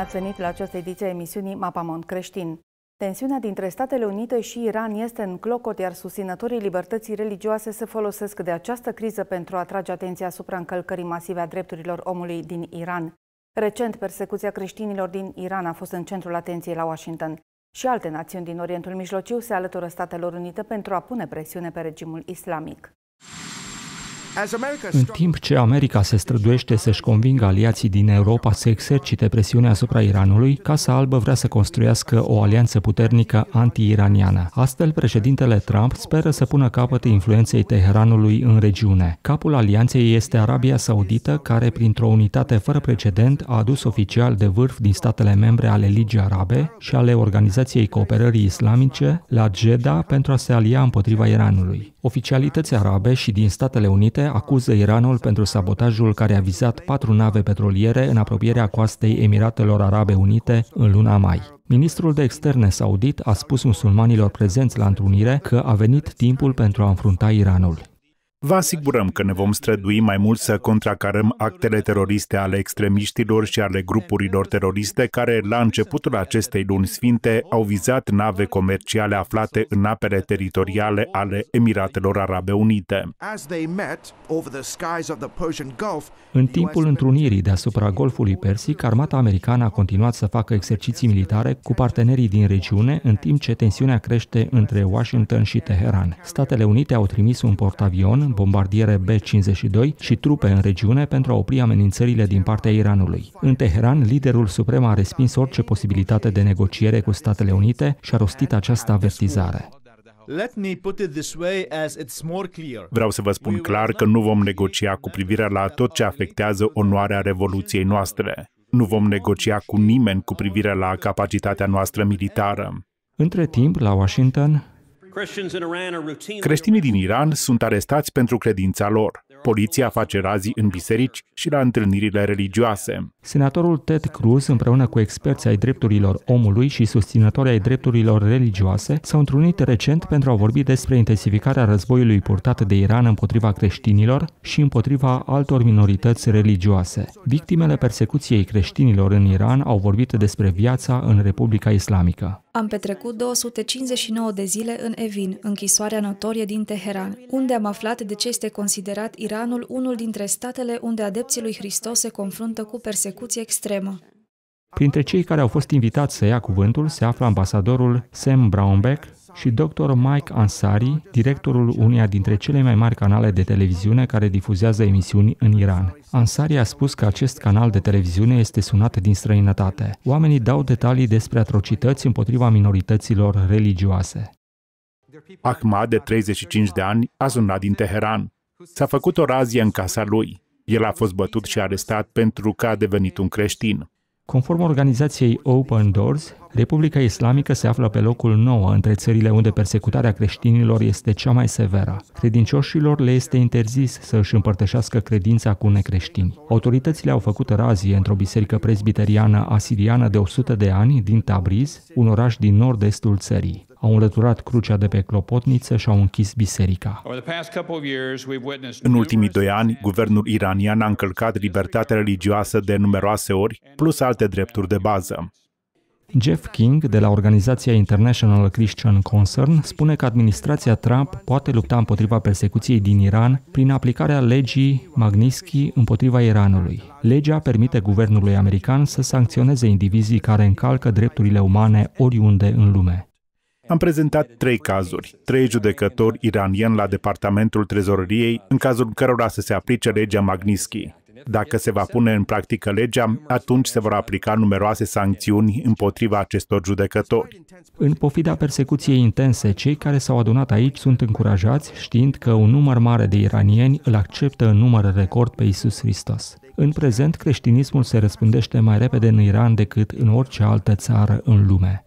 ați venit la această ediție a emisiunii Mapamont Creștin. Tensiunea dintre Statele Unite și Iran este în clocot, iar susținătorii libertății religioase se folosesc de această criză pentru a atrage atenția asupra încălcării masive a drepturilor omului din Iran. Recent, persecuția creștinilor din Iran a fost în centrul atenției la Washington. Și alte națiuni din Orientul Mijlociu se alătură Statelor Unite pentru a pune presiune pe regimul islamic. În timp ce America se străduiește să-și convingă aliații din Europa să exercite presiune asupra Iranului, Casa Albă vrea să construiască o alianță puternică anti-iraniană. Astfel, președintele Trump speră să pună capăt influenței Teheranului în regiune. Capul alianței este Arabia Saudită, care, printr-o unitate fără precedent, a adus oficial de vârf din statele membre ale Ligii Arabe și ale Organizației Cooperării Islamice la Jeddah pentru a se alia împotriva Iranului. Oficialități arabe și din Statele Unite acuză Iranul pentru sabotajul care a vizat patru nave petroliere în apropierea coastei Emiratelor Arabe Unite în luna mai. Ministrul de externe saudit a spus musulmanilor prezenți la întrunire că a venit timpul pentru a înfrunta Iranul. Vă asigurăm că ne vom strădui mai mult să contracarăm actele teroriste ale extremiștilor și ale grupurilor teroriste care, la începutul acestei luni sfinte, au vizat nave comerciale aflate în apele teritoriale ale Emiratelor Arabe Unite. În timpul întrunirii deasupra Golfului Persic, armata americană a continuat să facă exerciții militare cu partenerii din regiune, în timp ce tensiunea crește între Washington și Teheran. Statele Unite au trimis un portavion bombardiere B-52 și trupe în regiune pentru a opri amenințările din partea Iranului. În Teheran, liderul suprem a respins orice posibilitate de negociere cu Statele Unite și a rostit această avertizare. Vreau să vă spun clar că nu vom negocia cu privire la tot ce afectează onoarea Revoluției noastre. Nu vom negocia cu nimeni cu privire la capacitatea noastră militară. Între timp, la Washington, Creștinii din Iran sunt arestați pentru credința lor. Poliția face razii în biserici și la întâlnirile religioase. Senatorul Ted Cruz, împreună cu experți ai drepturilor omului și susținători ai drepturilor religioase, s-au întrunit recent pentru a vorbi despre intensificarea războiului purtat de Iran împotriva creștinilor și împotriva altor minorități religioase. Victimele persecuției creștinilor în Iran au vorbit despre viața în Republica Islamică. Am petrecut 259 de zile în Evin, închisoarea notorie din Teheran, unde am aflat de ce este considerat Iranul unul dintre statele unde adepții lui Hristos se confruntă cu persecuție extremă. Printre cei care au fost invitați să ia cuvântul se află ambasadorul Sam Brownback și dr. Mike Ansari, directorul uneia dintre cele mai mari canale de televiziune care difuzează emisiuni în Iran. Ansari a spus că acest canal de televiziune este sunat din străinătate. Oamenii dau detalii despre atrocități împotriva minorităților religioase. Ahmad, de 35 de ani, a sunat din Teheran. S-a făcut o razie în casa lui. El a fost bătut și arestat pentru că a devenit un creștin. Conform organizației Open Doors, Republica Islamică se află pe locul 9 între țările unde persecutarea creștinilor este cea mai severă. Credincioșilor le este interzis să își împărtășească credința cu necreștini. Autoritățile au făcut razie într-o biserică presbiteriană asiriană de 100 de ani din Tabriz, un oraș din nord-estul țării au înlăturat crucea de pe clopotniță și au închis biserica. În ultimii doi ani, guvernul iranian a încălcat libertatea religioasă de numeroase ori, plus alte drepturi de bază. Jeff King, de la organizația International Christian Concern, spune că administrația Trump poate lupta împotriva persecuției din Iran prin aplicarea legii Magnitsky împotriva Iranului. Legea permite guvernului american să sancționeze indivizii care încalcă drepturile umane oriunde în lume. Am prezentat trei cazuri, trei judecători iranieni la Departamentul Trezoreriei, în cazul cărora să se aplice legea Magnitsky. Dacă se va pune în practică legea, atunci se vor aplica numeroase sancțiuni împotriva acestor judecători. În pofida persecuției intense, cei care s-au adunat aici sunt încurajați știind că un număr mare de iranieni îl acceptă în număr record pe Isus Hristos. În prezent, creștinismul se răspândește mai repede în Iran decât în orice altă țară în lume.